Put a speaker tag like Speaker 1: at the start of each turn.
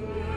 Speaker 1: Yeah.